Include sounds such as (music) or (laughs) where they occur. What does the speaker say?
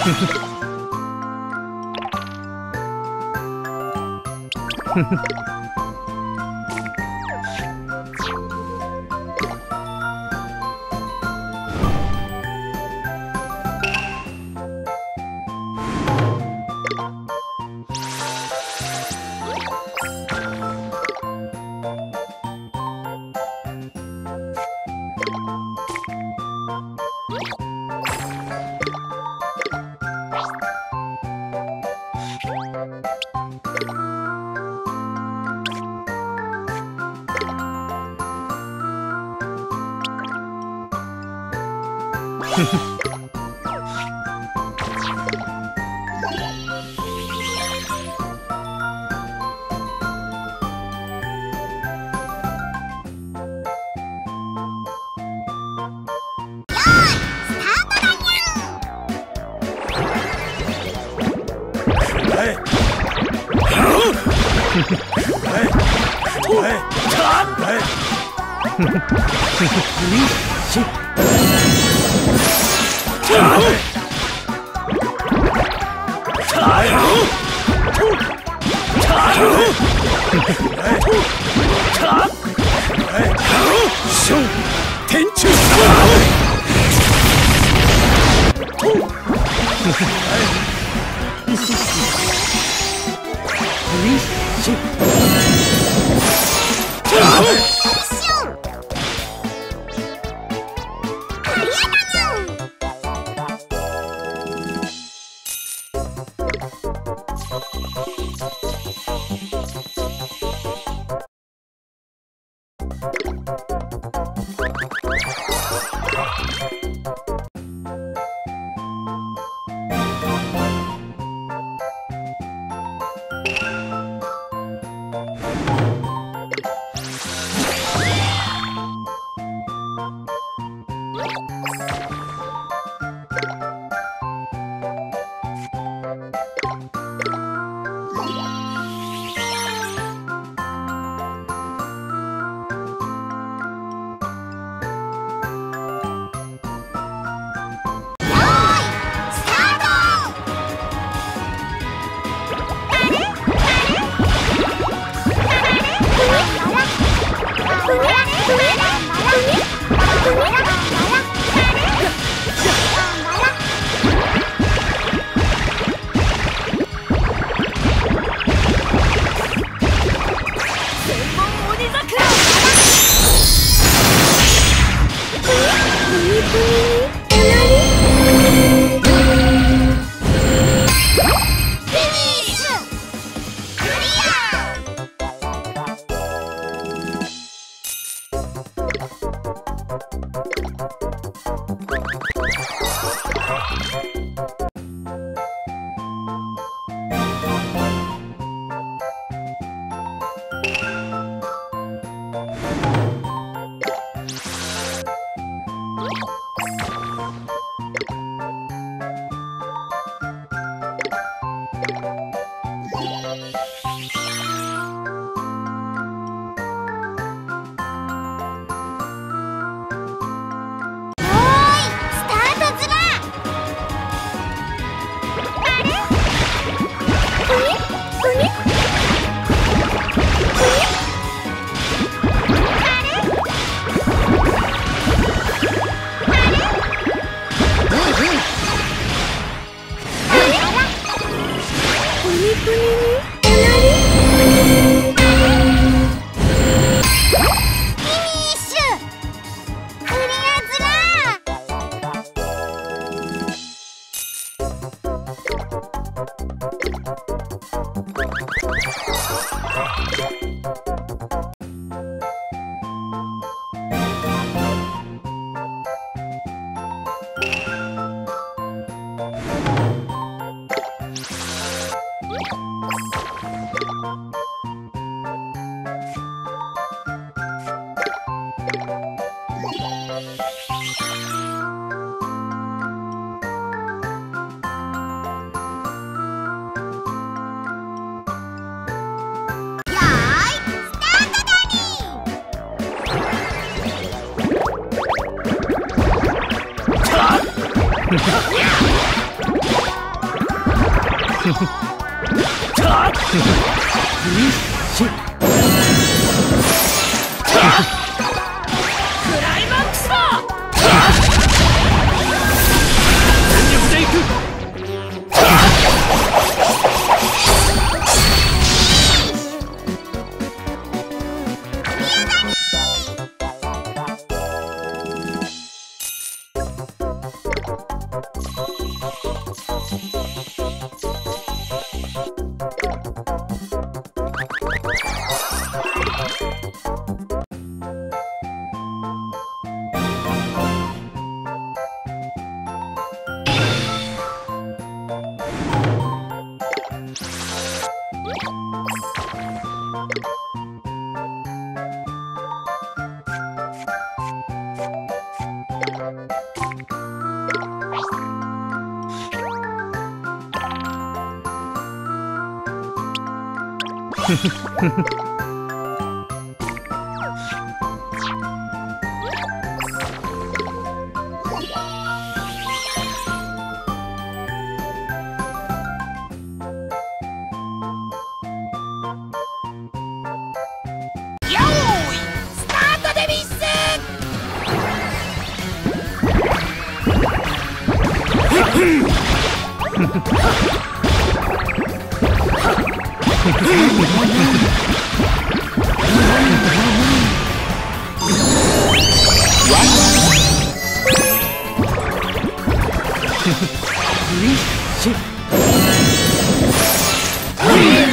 흐흐 (laughs) Hey! 天柱 Anthony. Ha ha ha. マックスだ全力でいくよーい (laughs) スター